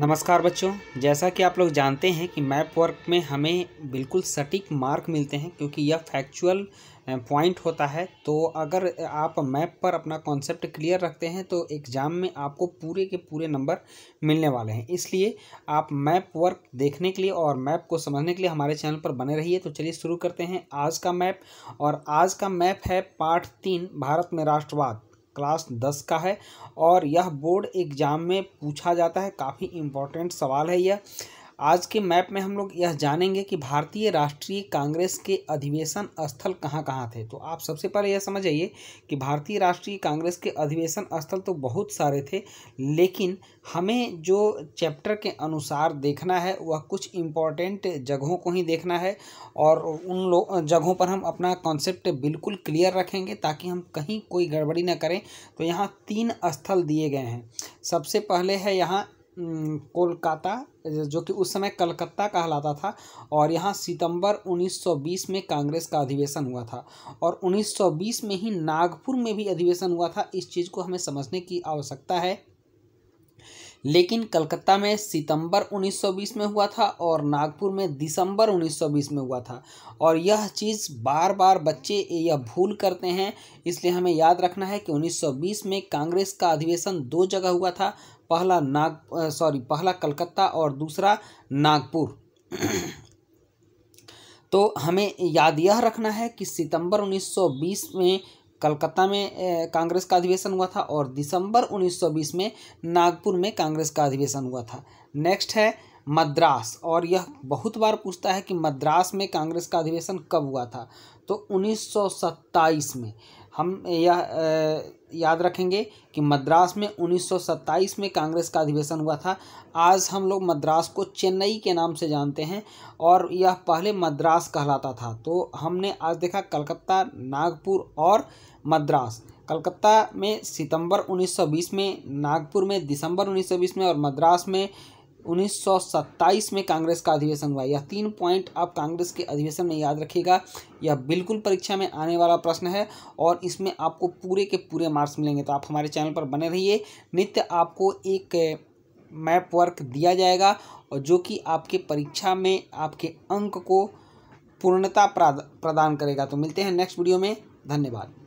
नमस्कार बच्चों, जैसा कि आप लोग जानते हैं कि मैप वर्क में हमें बिल्कुल सटीक मार्क मिलते हैं क्योंकि यह फैक्चुअल पॉइंट होता है। तो अगर आप मैप पर अपना कॉन्सेप्ट क्लियर रखते हैं तो एग्ज़ाम में आपको पूरे के पूरे नंबर मिलने वाले हैं। इसलिए आप मैप वर्क देखने के लिए और मैप को समझने के लिए हमारे चैनल पर बने रहिए। तो चलिए शुरू करते हैं आज का मैप। और आज का मैप है पार्ट तीन, भारत में राष्ट्रवाद। क्लास दस का है और यह बोर्ड एग्ज़ाम में पूछा जाता है। काफ़ी इम्पोर्टेंट सवाल है यह। आज के मैप में हम लोग यह जानेंगे कि भारतीय राष्ट्रीय कांग्रेस के अधिवेशन स्थल कहाँ कहाँ थे। तो आप सबसे पहले यह समझ आइए कि भारतीय राष्ट्रीय कांग्रेस के अधिवेशन स्थल तो बहुत सारे थे, लेकिन हमें जो चैप्टर के अनुसार देखना है, वह कुछ इंपॉर्टेंट जगहों को ही देखना है और उन लोग जगहों पर हम अपना कॉन्सेप्ट बिल्कुल क्लियर रखेंगे ताकि हम कहीं कोई गड़बड़ी ना करें। तो यहाँ तीन स्थल दिए गए हैं। सबसे पहले है यहाँ कोलकाता, जो कि उस समय कलकत्ता कहलाता था और यहाँ सितंबर 1920 में कांग्रेस का अधिवेशन हुआ था और 1920 में ही नागपुर में भी अधिवेशन हुआ था। इस चीज़ को हमें समझने की आवश्यकता है। लेकिन कलकत्ता में सितंबर 1920 में हुआ था और नागपुर में दिसंबर 1920 में हुआ था। और यह चीज़ बार बार बच्चे यह भूल करते हैं, इसलिए हमें याद रखना है कि 1920 में कांग्रेस का अधिवेशन दो जगह हुआ था, पहला नाग सॉरी, पहला कलकत्ता और दूसरा नागपुर। तो हमें याद यह रखना है कि सितंबर 1920 में कलकत्ता में कांग्रेस का अधिवेशन हुआ था और दिसंबर 1920 में नागपुर में कांग्रेस का अधिवेशन हुआ था। नेक्स्ट है मद्रास और यह बहुत बार पूछता है कि मद्रास में कांग्रेस का अधिवेशन कब हुआ था। तो 1927 में हम यह याद रखेंगे कि मद्रास में 1927 में कांग्रेस का अधिवेशन हुआ था। आज हम लोग मद्रास को चेन्नई के नाम से जानते हैं और यह पहले मद्रास कहलाता था। तो हमने आज देखा कलकत्ता, नागपुर और मद्रास। कलकत्ता में सितंबर 1920 में, नागपुर में दिसंबर 1920 में और मद्रास में 1927 में कांग्रेस का अधिवेशन हुआ। यह तीन पॉइंट आप कांग्रेस के अधिवेशन में याद रखिएगा। यह बिल्कुल परीक्षा में आने वाला प्रश्न है और इसमें आपको पूरे के पूरे मार्क्स मिलेंगे। तो आप हमारे चैनल पर बने रहिए। नित्य आपको एक मैप वर्क दिया जाएगा और जो कि आपके परीक्षा में आपके अंक को पूर्णता प्रदान करेगा। तो मिलते हैं नेक्स्ट वीडियो में। धन्यवाद।